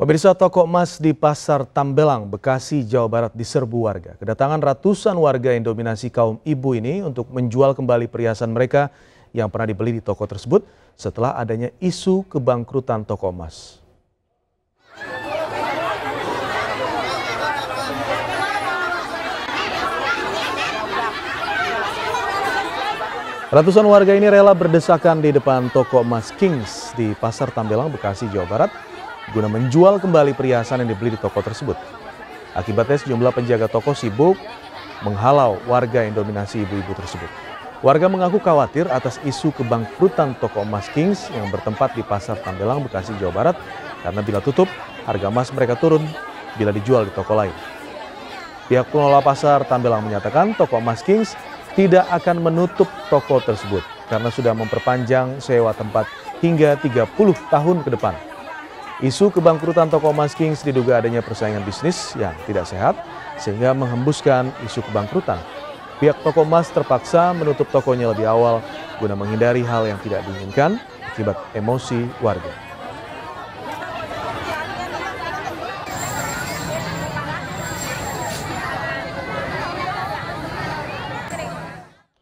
Pemirsa toko emas di Pasar Tambelang, Bekasi, Jawa Barat diserbu warga. Kedatangan ratusan warga yang dominasi kaum ibu ini untuk menjual kembali perhiasan mereka yang pernah dibeli di toko tersebut setelah adanya isu kebangkrutan toko emas. Ratusan warga ini rela berdesakan di depan toko emas Kings di Pasar Tambelang, Bekasi, Jawa Barat guna menjual kembali perhiasan yang dibeli di toko tersebut. Akibatnya sejumlah penjaga toko sibuk menghalau warga yang dominasi ibu-ibu tersebut. Warga mengaku khawatir atas isu kebangkrutan toko emas Kings yang bertempat di Pasar Tambelang, Bekasi, Jawa Barat karena bila tutup, harga emas mereka turun bila dijual di toko lain. Pihak pengelola pasar Tambelang menyatakan toko emas Kings tidak akan menutup toko tersebut karena sudah memperpanjang sewa tempat hingga 30 tahun ke depan. Isu kebangkrutan toko emas Kings diduga adanya persaingan bisnis yang tidak sehat sehingga menghembuskan isu kebangkrutan. Pihak toko emas terpaksa menutup tokonya lebih awal guna menghindari hal yang tidak diinginkan akibat emosi warga.